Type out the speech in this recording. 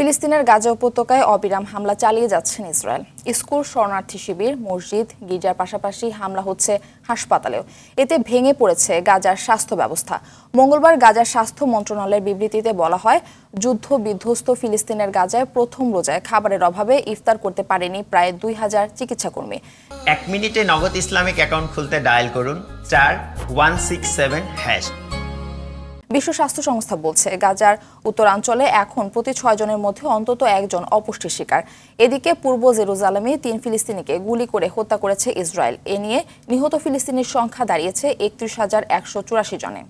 ফিলিস্তিনের গাজা উপত্যকায় অবিরাম হামলা চালিয়ে যাচ্ছেন ইসরায়েল। স্কুল, শরণার্থী শিবির, মসজিদ, গির্জার পাশাপাশি হামলা হচ্ছে হাসপাতালেও। এতে ভেঙে পড়েছে গাজার স্বাস্থ্য ব্যবস্থা। মঙ্গলবার গাজার স্বাস্থ্য মন্ত্রণালয়ের বিবৃতিতে বলা হয়, যুদ্ধ বিধ্বস্ত ফিলিস্তিনের গাজায় প্রথম রোজায় খাবারের অভাবে ইফতার করতে পারেনি প্রায় দুই হাজার চিকিৎসাকর্মী। এক মিনিটে নগদ ইসলামিক অ্যাকাউন্ট খুলতে ডায়াল করুন, চার, ওয়ান সিক্স সেভেন, হ্যাশ। বিশ্ব স্বাস্থ্য সংস্থা বলছে, গাজার উত্তরাঞ্চলে এখন প্রতি ছয় জনের মধ্যে অন্তত একজন অপুষ্টির শিকার। এদিকে পূর্ব জেরুজালেমে তিন ফিলিস্তিনিকে গুলি করে হত্যা করেছে ইসরায়েল। এ নিয়ে নিহত ফিলিস্তিনির সংখ্যা দাঁড়িয়েছে একত্রিশ হাজার একশো চুরাশি জনে।